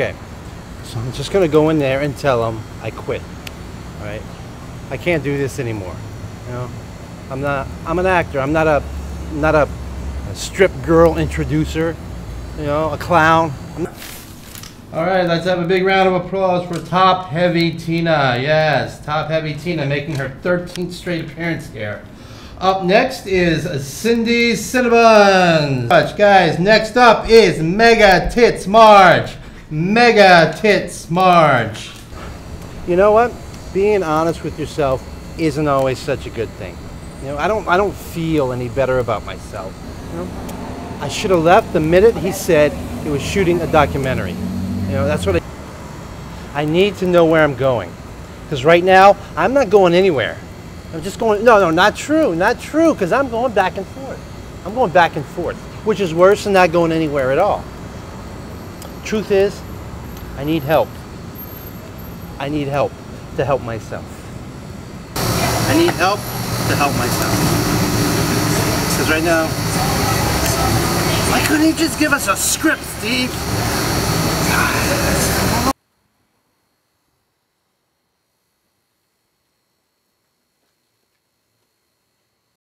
Okay. So I'm just gonna go in there and tell them I quit. All right. I can't do this anymore. You know, I'm not. I'm an actor. I'm not a, not a, a strip girl introducer. You know, a clown. All right, let's have a big round of applause for Top Heavy Tina. Yes, Top Heavy Tina making her 13th straight appearance here. Up next is Cindy Cinnabons. Guys, next up is Mega Tits Marge. Mega Tits Marge. You know what? Being honest with yourself isn't always such a good thing. You know, I don't I don't feel any better about myself. You know? I should have left the minute he said he was shooting a documentary. You know, that's what I I need to know where I'm going. Because right now, I'm not going anywhere. I'm just going, no, no, not true, not true, because I'm going back and forth. I'm going back and forth, which is worse than not going anywhere at all. Truth is, I need help. I need help to help myself. I need help to help myself. Because right now, why couldn't he just give us a script, Steve?